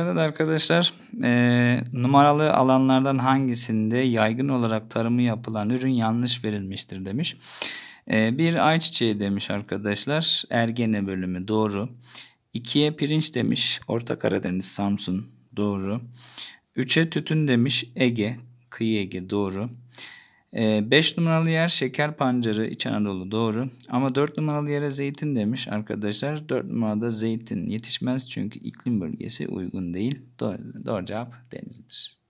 Evet arkadaşlar, eee, numaralı alanlardan hangisinde yaygın olarak tarımı yapılan ürün yanlış verilmiştir demiş. Eee, bir ayçiçeği demiş arkadaşlar. Ergene bölümü doğru. 2'ye pirinç demiş. Orta Karadeniz, Samsun doğru. 3'e tütün demiş. Ege, kıyı Ege doğru. 5 numaralı yer şeker pancarı İç Anadolu doğru. Ama 4 numaralı yere zeytin demiş arkadaşlar. 4 numarada zeytin yetişmez çünkü iklim bölgesi uygun değil. Doğru, doğru cevap Denizli'dir.